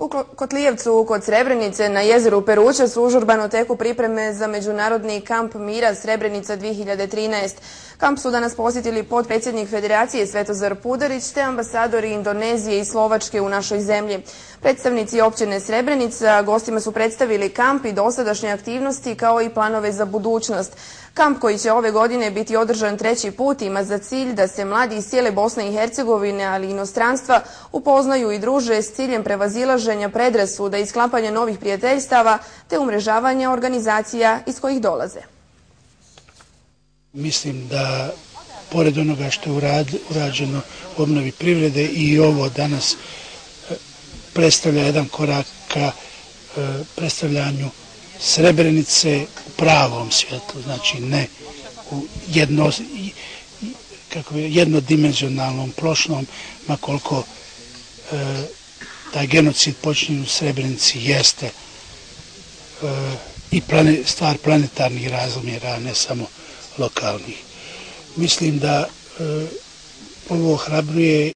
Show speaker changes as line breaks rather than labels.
U Kotlijevcu kod Srebrenice na jezeru Peruća su užurbano teku pripreme za Međunarodni kamp mira Srebrenica 2013. Kamp su danas posjetili podpredsjednik Federacije Svetozar Pudarić te ambasadori Indonezije i Slovačke u našoj zemlji. Predstavnici općine Srebrenica gostima su predstavili kamp i dosadašnje aktivnosti kao i planove za budućnost. Kamp koji će ove godine biti održan treći put ima za cilj da se mladi iz cijele Bosne i Hercegovine, ali i inostranstva, upoznaju i druže s ciljem prevazilaženja predrasuda i sklapanja novih prijateljstava te umrežavanja organizacija iz kojih dolaze.
Mislim da pored onoga što je urađeno u obnovi privrede i ovo danas e, predstavlja jedan korak ka e, predstavljanju Srebrenice u pravom svijetu, znači ne u jedno, kako je, jednodimenzionalnom, prošlom, makoliko e, taj genocid počinje u Srebrenici jeste e, i plane, stvar planetarnih razmjera, ne samo lokalnih. Mislim da e, ovo hrabruje